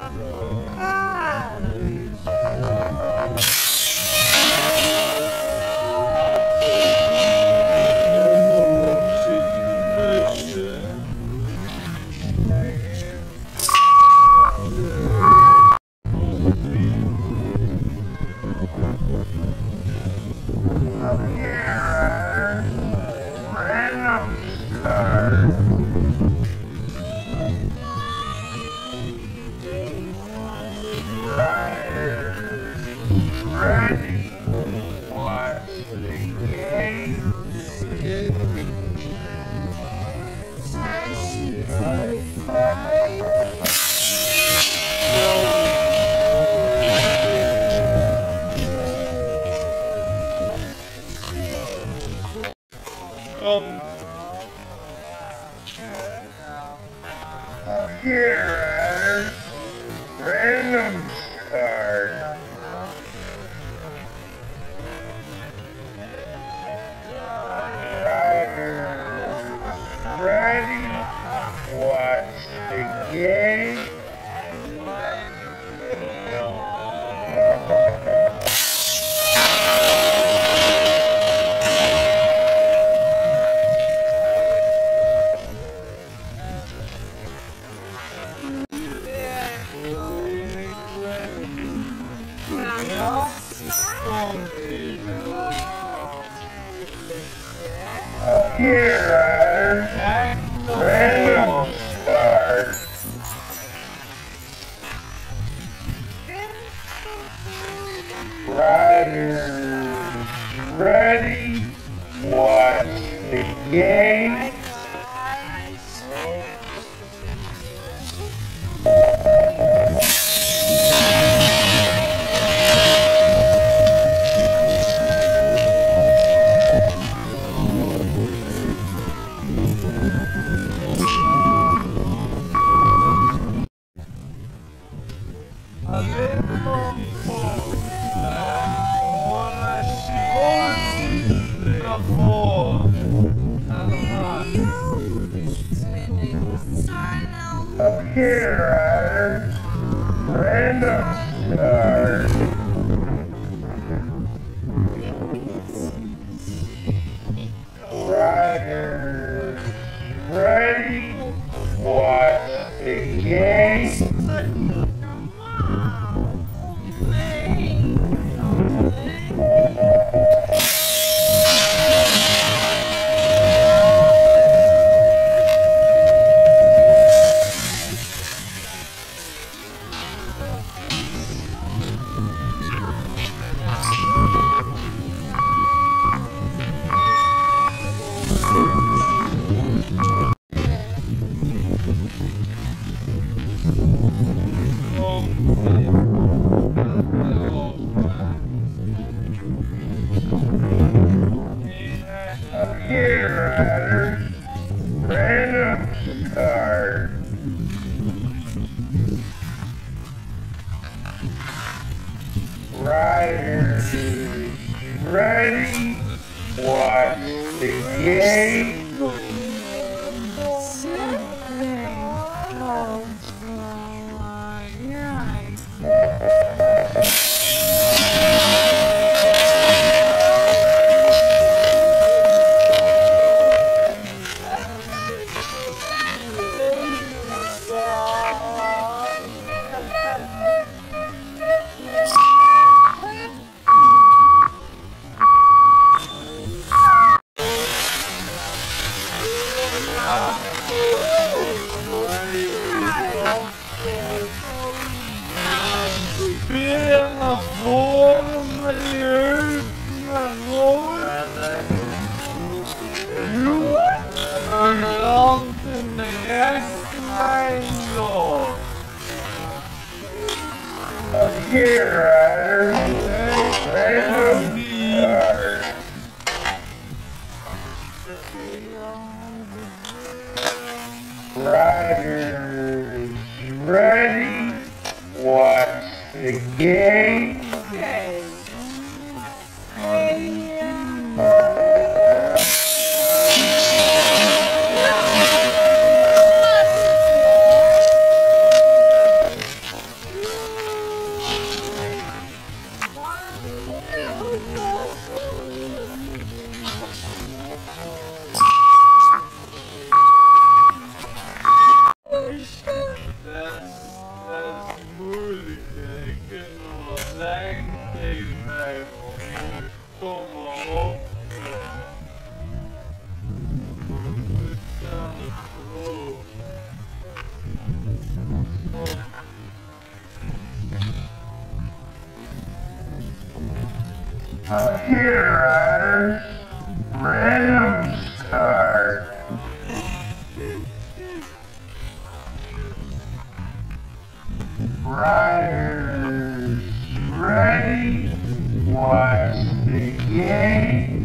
Yeah. Um. Here, Here, random card. Here, random card. Card. Riders ready? Watch the game. Here, riders. Random card. Riders ready? Watch the game. Okay, Heroes Riders ready, one the game.